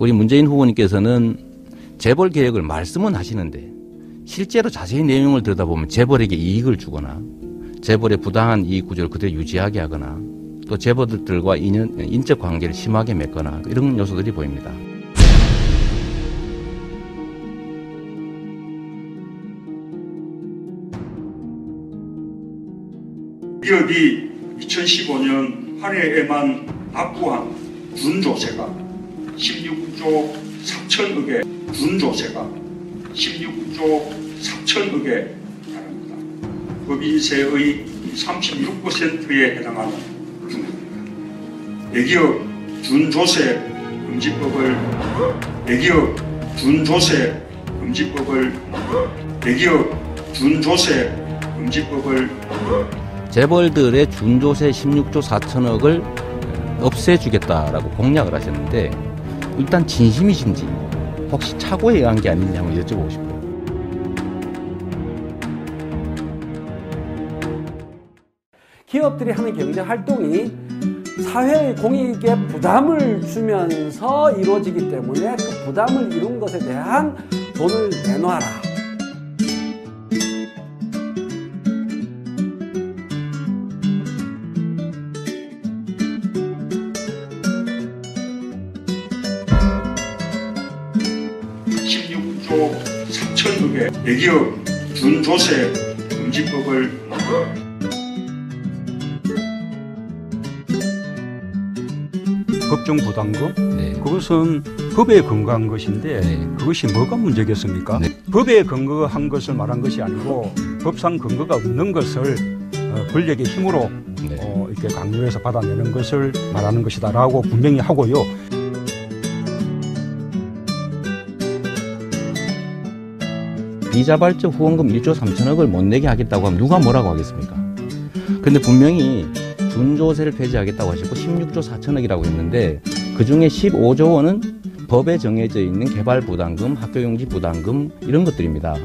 우리 문재인 후보님께서는 재벌 개혁을 말씀은 하시는데 실제로 자세히 내용을 들여다보면 재벌에게 이익을 주거나 재벌의 부당한 이익 구조를 그대로 유지하게 하거나 또 재벌들과 인연, 인적 관계를 심하게 맺거나 이런 요소들이 보입니다. 기업이 2015년 한 해에만 납부한 준조세가 16조 4천억의 준조세가 16조 4천억에 달합니다. 법인세의 36%에 해당하는 중입니다. 대기업 준조세 금지법을 대기업 준조세 금지법을 대기업 준조세 금지법을 재벌들의 준조세 16조 4천억을 없애주겠다라고 공약을 하셨는데 일단 진심이신지 혹시 착오에 의한 게 아닌지 한번 여쭤보고 싶어요. 기업들이 하는 경제 활동이 사회의 공익에 부담을 주면서 이루어지기 때문에 그 부담을 이룬 것에 대한 돈을 내놔라. 3천억의 대기업 준조세 금지법을 법정 부담금 네. 그것은 법에 근거한 것인데 네. 그것이 뭐가 문제겠습니까? 네. 법에 근거한 것을 말한 것이 아니고 법상 근거가 없는 것을 어, 권력의 힘으로 네. 어, 이렇게 강요해서 받아내는 것을 말하는 것이다라고 분명히 하고요. 비자발적 후원금 1조 3천억을 못 내게 하겠다고 하면 누가 뭐라고 하겠습니까? 근데 분명히 준조세를 폐지하겠다고 하시고 16조 4천억이라고 했는데 그 중에 15조 원은 법에 정해져 있는 개발 부담금, 학교 용지 부담금 이런 것들입니다.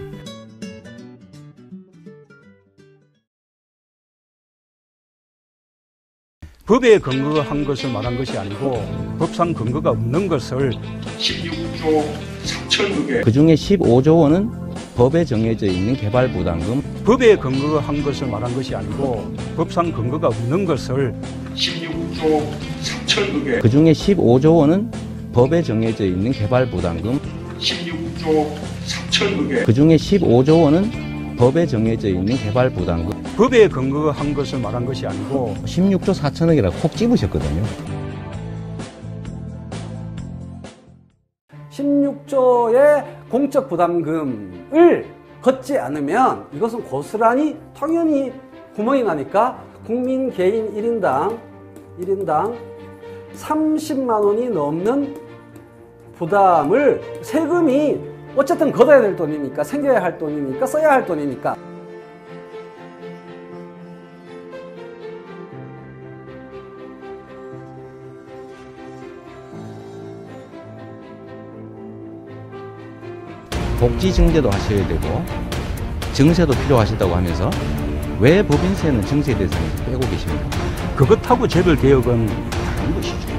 법에 근거한 것을 말한 것이 아니고 법상 근거가 없는 것을 16조 3천억의 그 중에 15조 원은 법에 정해져 있는 개발 부담금, 법에 근거한 것을 말한 것이 아니고 법상 근거가 없는 것을 16조 3천억의 그 중에 15조 원은 법에 정해져 있는 개발 부담금, 16조 3천억의 그 중에 15조 원은 법에 정해져 있는 개발 부담금, 법에 근거한 것을 말한 것이 아니고 16조 4천억이라고 콕 집으셨거든요. 공적 부담금을 걷지 않으면 이것은 고스란히 당연히 구멍이 나니까 국민 개인 1인당 1인당 30만 원이 넘는 부담을 세금이 어쨌든 걷어야 될 돈이니까 생겨야 할 돈이니까 써야 할 돈이니까 복지 증대도 하셔야 되고 증세도 필요하시다고 하면서 왜 법인세는 증세 대상에서 빼고 계십니까? 그것하고 재벌 개혁은 다른 것이죠.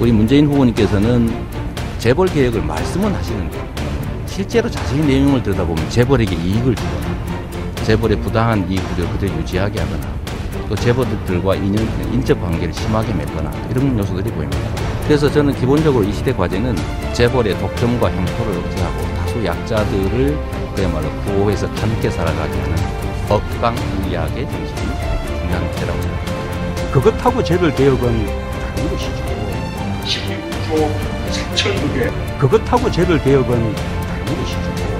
우리 문재인 후보님께서는 재벌 개혁을 말씀은 하시는데 실제로 자세히 내용을 들여다보면 재벌에게 이익을 주거나 재벌의 부당한 이익 구조를 그대로 유지하게 하거나 또 재벌들과 인연, 인적 관계를 심하게 맺거나 이런 요소들이 보입니다. 그래서 저는 기본적으로 이 시대 과제는 재벌의 독점과 혐포를 억제하고 다수 약자들을 그야말로 구호해서 함께 살아가게 하는 억방 의학의 정신이 중요한 문제라고 생각합니다. 그것하고 재벌 개혁은 다른 것이죠. 16조 3천억의 그것하고 재벌 개혁은 다른 것이죠.